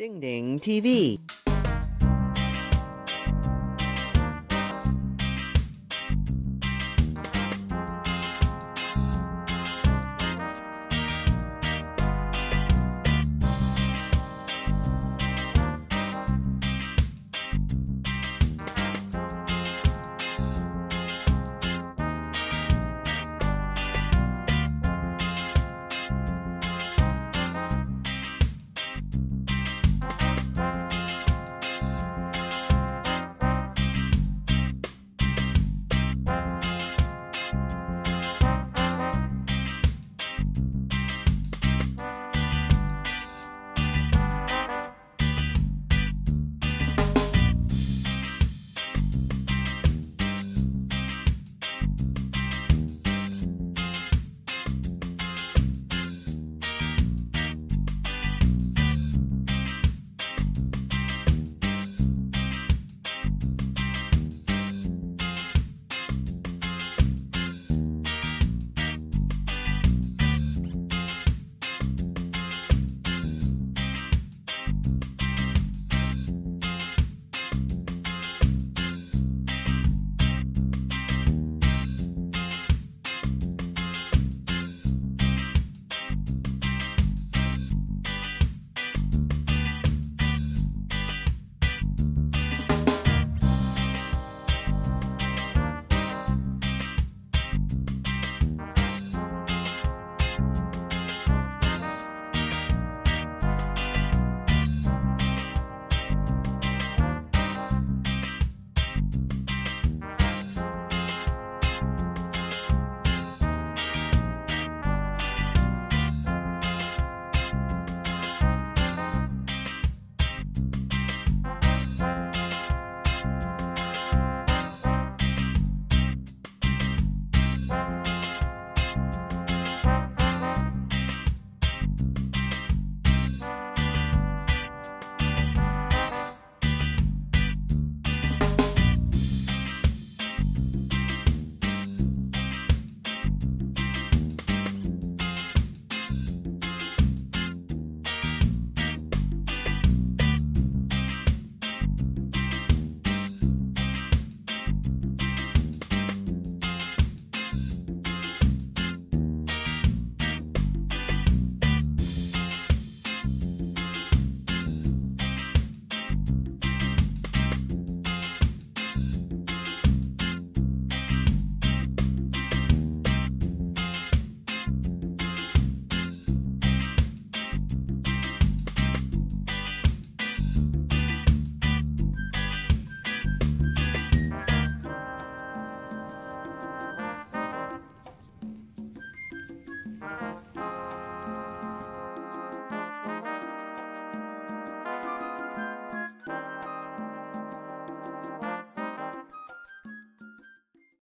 Ding Ding TV.